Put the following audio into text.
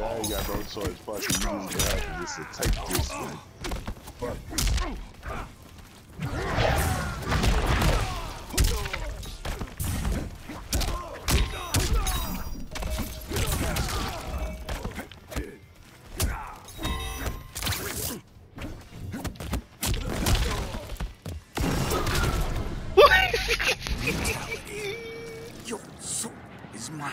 I ain't got no choice. Fuck it, you just have to just take this one. moi.